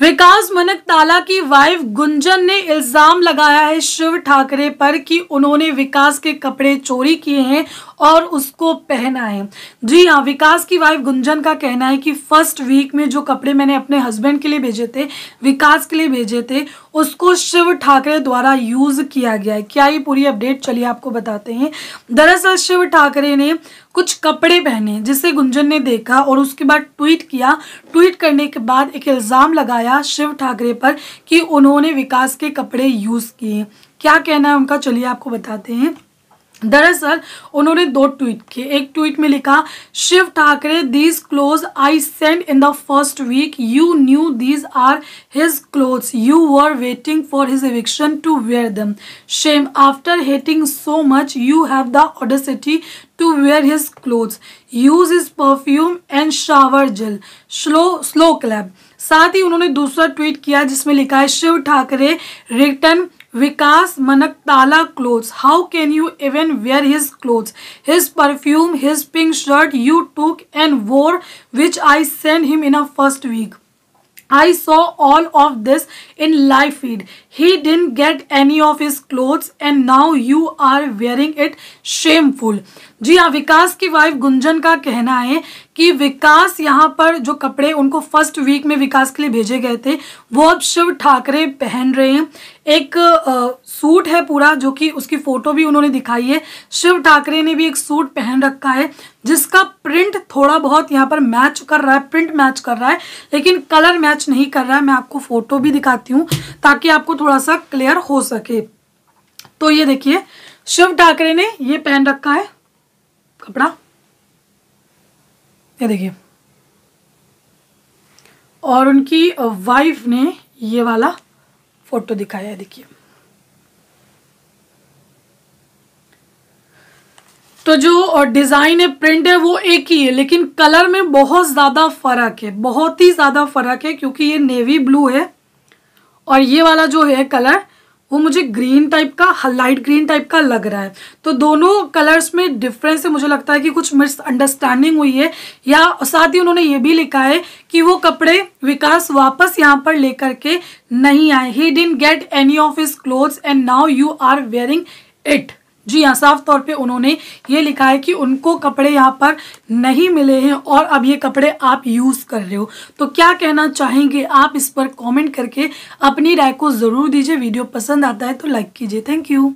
विकास मनक ताला की वाइफ गुंजन ने इल्ज़ाम लगाया है शिव ठाकरे पर कि उन्होंने विकास के कपड़े चोरी किए हैं और उसको पहना है। जी हाँ विकास की वाइफ गुंजन का कहना है कि फ़र्स्ट वीक में जो कपड़े मैंने अपने हस्बैंड के लिए भेजे थे, विकास के लिए भेजे थे उसको शिव ठाकरे द्वारा यूज़ किया गया है। क्या ये पूरी अपडेट? चलिए आपको बताते हैं। दरअसल शिव ठाकरे ने कुछ कपड़े पहने, जिसे गुंजन ने देखा और उसके बाद ट्वीट किया। ट्वीट करने के बाद एक इल्ज़ाम लगाया शिव ठाकरे पर कि उन्होंने विकास के कपड़े यूज़ किए। क्या कहना है उनका? चलिए आपको बताते हैं। दरअसल, उन्होंने दो ट्वीट किए। एक ट्वीट में लिखा, Shiv Thakare these clothes I sent in the first week you knew these are his clothes you were waiting for his eviction to wear them shame after hating so much you have the audacity to wear his clothes use his perfume and shower gel slow slow clap साथ ही उन्होंने दूसरा tweet किया, जिसमें लिखा है, Shiv Thackeray return Vikas Manaktala clothes how can you even wear his clothes his perfume his pink shirt you took and wore which I sent him in a first week I saw all of this in live feed he didn't get any of his clothes and now you are wearing it shameful जी हाँ विकास की wife Gunjan का कहना है कि विकास यहाँ पर जो कपड़े उनको फ़र्स्ट वीक में विकास के लिए भेजे गए थे, वो अब शिव ठाकरे पहन रहे हैं। एक आ, सूट है पूरा जो कि उसकी फ़ोटो भी उन्होंने दिखाई है। शिव ठाकरे ने भी एक सूट पहन रखा है जिसका प्रिंट थोड़ा बहुत यहाँ पर मैच कर रहा है प्रिंट मैच कर रहा है लेकिन कलर मैच नहीं कर रहा है। मैं आपको फ़ोटो भी दिखाती हूँ ताकि आपको थोड़ा सा क्लियर हो सके। तो ये देखिए शिव ठाकरे ने ये पहन रखा है कपड़ा। ये देखिए। और उनकी वाइफ ने ये वाला फ़ोटो दिखाया है, देखिए। तो जो डिज़ाइन है, प्रिंट है, वो एक ही है, लेकिन कलर में बहुत ज़्यादा फ़र्क है, बहुत ही ज़्यादा फ़र्क है, क्योंकि ये नेवी ब्लू है और ये वाला जो है कलर वो मुझे ग्रीन टाइप का लाइट ग्रीन टाइप का लग रहा है। तो दोनों कलर्स में डिफरेंस है मुझे लगता है कि कुछ मिस अंडरस्टैंडिंग हुई है, या साथ ही उन्होंने ये भी लिखा है कि वो कपड़े विकास वापस यहाँ पर लेकर के नहीं आए। He didn't get any of his clothes and now you are wearing it जी हाँ साफ़ तौर पे उन्होंने ये लिखा है कि उनको कपड़े यहाँ पर नहीं मिले हैं और अब ये कपड़े आप यूज़ कर रहे हो। तो क्या कहना चाहेंगे? आप इस पर कमेंट करके अपनी राय को ज़रूर दीजिए। वीडियो पसंद आता है तो लाइक कीजिए। Thank you